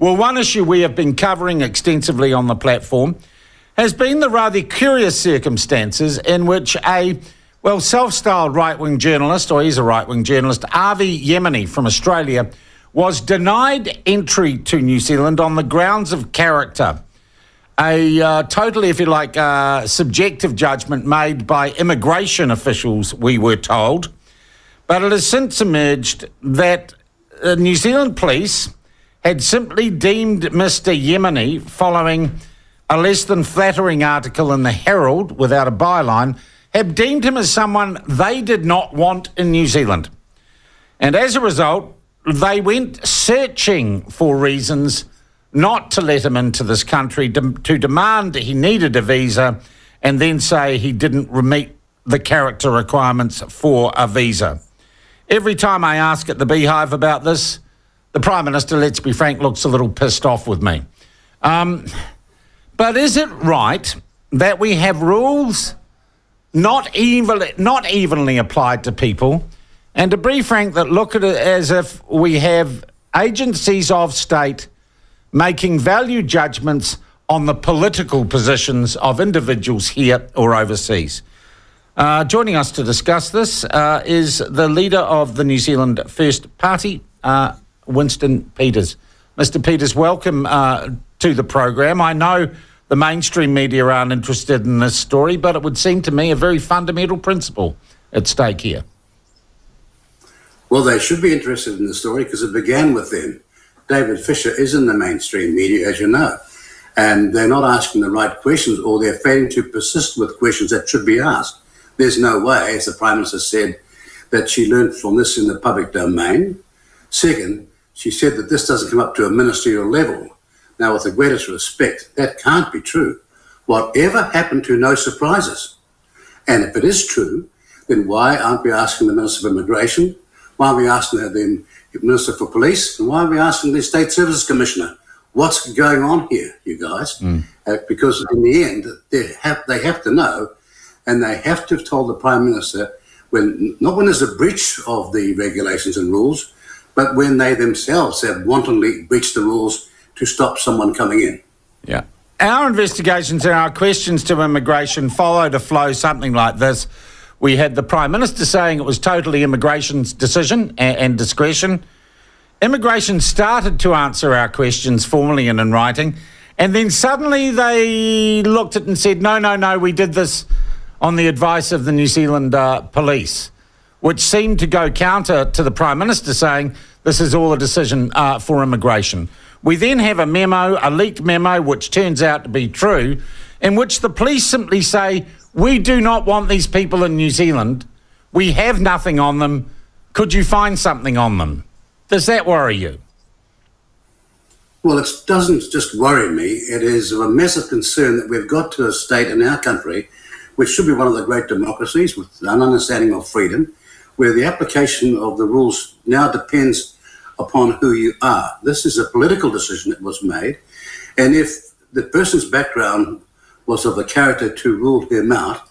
Well, one issue we have been covering extensively on the platform has been the rather curious circumstances in which a, well, self styled right wing journalist, or he's a right wing journalist, Avi Yemini from Australia, was denied entry to New Zealand on the grounds of character. A uh, totally, if you like, uh, subjective judgment made by immigration officials, we were told. But it has since emerged that uh, New Zealand police had simply deemed Mr. Yemini following a less than flattering article in the Herald without a byline, have deemed him as someone they did not want in New Zealand. And as a result, they went searching for reasons not to let him into this country, to, to demand he needed a visa, and then say he didn't meet the character requirements for a visa. Every time I ask at the Beehive about this, the Prime Minister, let's be frank, looks a little pissed off with me. Um, but is it right that we have rules not, even, not evenly applied to people? And to be frank, that look at it as if we have agencies of state making value judgments on the political positions of individuals here or overseas. Uh, joining us to discuss this uh, is the leader of the New Zealand First Party, uh, Winston Peters. Mr. Peters, welcome uh, to the program. I know the mainstream media aren't interested in this story, but it would seem to me a very fundamental principle at stake here. Well, they should be interested in the story because it began with them. David Fisher is in the mainstream media, as you know, and they're not asking the right questions or they're failing to persist with questions that should be asked. There's no way, as the Prime Minister said, that she learned from this in the public domain. Second, she said that this doesn't come up to a ministerial level. Now, with the greatest respect, that can't be true. Whatever happened to no surprises? And if it is true, then why aren't we asking the Minister of Immigration? Why aren't we asking the Minister for Police? And why are we asking the State Services Commissioner? What's going on here, you guys? Mm. Uh, because in the end, they have, they have to know, and they have to have told the Prime Minister when not when there's a breach of the regulations and rules, but when they themselves have wantonly breached the rules to stop someone coming in. Yeah. Our investigations and our questions to immigration followed a flow something like this. We had the Prime Minister saying it was totally immigration's decision and, and discretion. Immigration started to answer our questions formally and in writing, and then suddenly they looked at it and said, no, no, no, we did this on the advice of the New Zealand uh, police, which seemed to go counter to the Prime Minister saying this is all a decision uh, for immigration. We then have a memo, a leaked memo, which turns out to be true, in which the police simply say, We do not want these people in New Zealand. We have nothing on them. Could you find something on them? Does that worry you? Well, it doesn't just worry me. It is of a massive concern that we've got to a state in our country, which should be one of the great democracies with an understanding of freedom, where the application of the rules now depends upon who you are. This is a political decision that was made. And if the person's background was of a character to rule him out,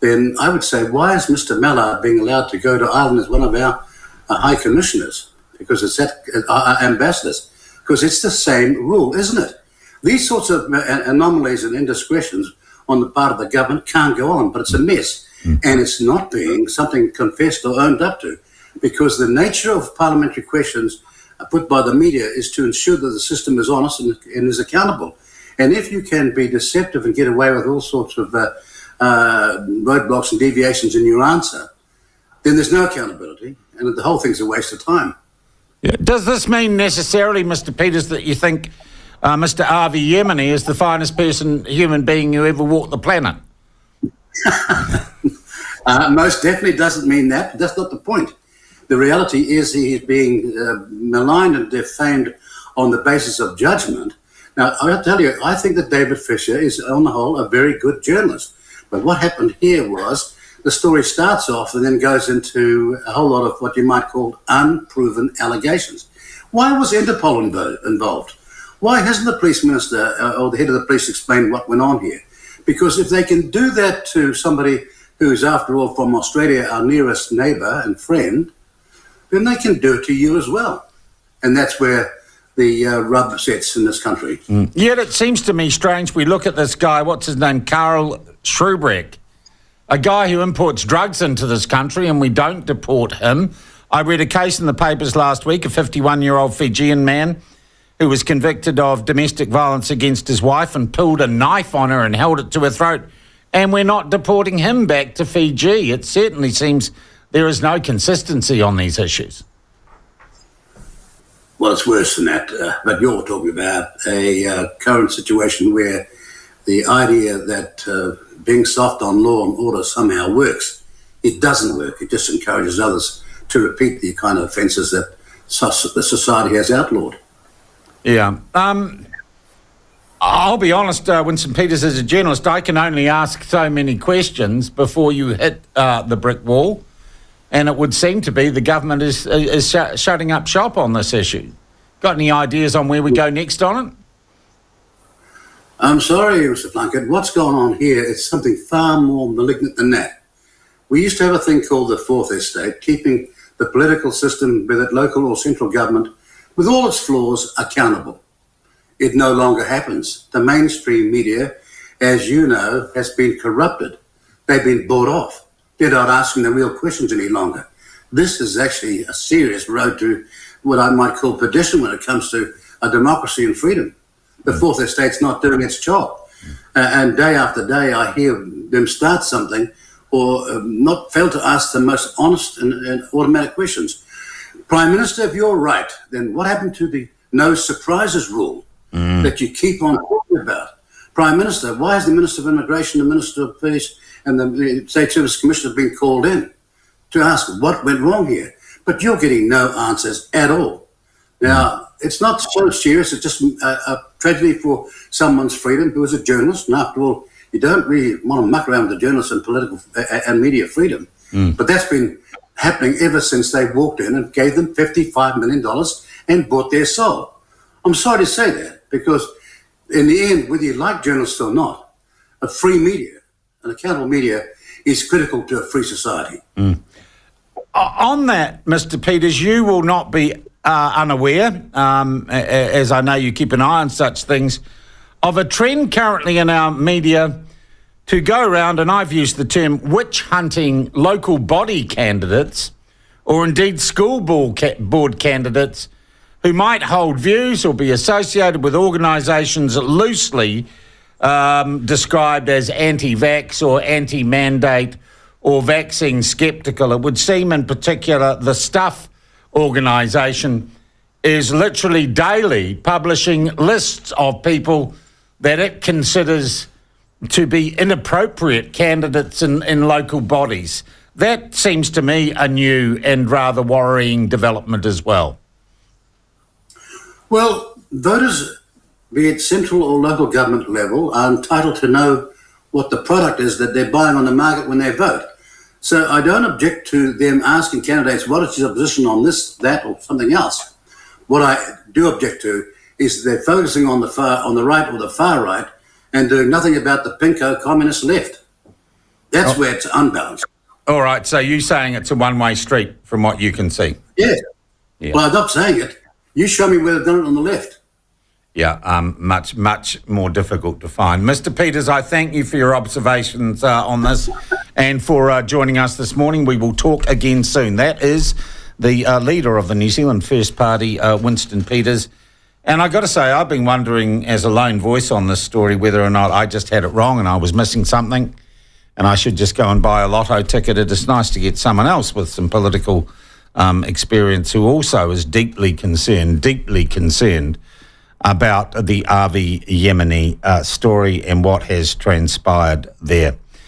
then I would say, why is Mr. Mallard being allowed to go to Ireland as one of our uh, high commissioners? Because it's that, uh, uh ambassadors. Because it's the same rule, isn't it? These sorts of uh, anomalies and indiscretions on the part of the government can't go on, but it's a mess. Mm. And it's not being something confessed or owned up to because the nature of parliamentary questions put by the media is to ensure that the system is honest and, and is accountable. And if you can be deceptive and get away with all sorts of uh, uh, roadblocks and deviations in your answer, then there's no accountability, and the whole thing's a waste of time. Yeah. Does this mean necessarily, Mr. Peters, that you think uh, Mr. Avi Yemini is the finest person, human being who ever walked the planet? Uh, most definitely doesn't mean that. That's not the point. The reality is he is being uh, maligned and defamed on the basis of judgment. Now, I'll tell you, I think that David Fisher is, on the whole, a very good journalist. But what happened here was the story starts off and then goes into a whole lot of what you might call unproven allegations. Why was Interpol involved? Why hasn't the police minister uh, or the head of the police explained what went on here? Because if they can do that to somebody who's, after all, from Australia, our nearest neighbour and friend, then they can do it to you as well. And that's where the the uh, rub sets in this country. Mm. Yet it seems to me strange. We look at this guy, what's his name, Karl Schroebrecht, a guy who imports drugs into this country, and we don't deport him. I read a case in the papers last week, a 51 year old Fijian man who was convicted of domestic violence against his wife and pulled a knife on her and held it to her throat. And we're not deporting him back to Fiji. It certainly seems there is no consistency on these issues. Well, it's worse than that. Uh, but you're talking about a uh, current situation where the idea that uh, being soft on law and order somehow works. It doesn't work. It just encourages others to repeat the kind of offences that society has outlawed. Yeah. Um, I'll be honest, uh, Winston Peters, as a journalist, I can only ask so many questions before you hit uh, the brick wall. And it would seem to be the government is, is sh- shutting up shop on this issue. Got any ideas on where we go next on it? I'm sorry, Mr. Plunket. What's going on here is something far more malignant than that. We used to have a thing called the Fourth Estate, keeping the political system, be it local or central government, with all its flaws, accountable. It no longer happens. The mainstream media, as you know, has been corrupted. They've been bought off. They're not asking the real questions any longer. This is actually a serious road to what I might call perdition when it comes to a democracy and freedom. The Fourth Estate's not doing its job. Uh, and day after day, I hear them start something or um, not fail to ask the most honest and, and automatic questions. Prime Minister, if you're right, then what happened to the no surprises rule mm. that you keep on talking about? Prime Minister, why is the Minister of Immigration, the Minister of Peace, and the, the State Service Commissioner being called in to ask what went wrong here? But you're getting no answers at all. Now, it's not so serious. It's just a, a tragedy for someone's freedom who is a journalist. And after all, you don't really want to muck around with the journalists and political uh, and media freedom. Mm. But that's been happening ever since they walked in and gave them $55 million and bought their soul. I'm sorry to say that because, in the end, whether you like journalists or not, a free media, an accountable media, is critical to a free society. Mm. On that, Mr. Peters, you will not be uh, unaware, um, as I know you keep an eye on such things, of a trend currently in our media to go around, and I've used the term witch hunting local body candidates or indeed school board candidates who might hold views or be associated with organisations loosely um, described as anti vax or anti mandate or vaccine sceptical. It would seem, in particular, the Stuff organisation is literally daily publishing lists of people that it considers to be inappropriate candidates in, in local bodies. That seems to me a new and rather worrying development as well. Well, voters, be it central or local government level, are entitled to know what the product is that they're buying on the market when they vote. So I don't object to them asking candidates what is your position on this, that, or something else. What I do object to is they're focusing on the far, on the right or the far right and doing nothing about the pinko communist left. That's oh. where it's unbalanced. All right, so you're saying it's a one-way street from what you can see? Yeah. yeah. Well, I'm not saying it. You show me where they've done it on the left. Yeah, um, much, much more difficult to find. Mr. Peters, I thank you for your observations uh, on this and for uh, joining us this morning. We will talk again soon. That is the uh, leader of the New Zealand First Party, uh, Winston Peters. And I got to say, I've been wondering as a lone voice on this story whether or not I just had it wrong and I was missing something and I should just go and buy a lotto ticket. It is nice to get someone else with some political um, experience who also is deeply concerned, deeply concerned about the Avi Yemini uh, story and what has transpired there.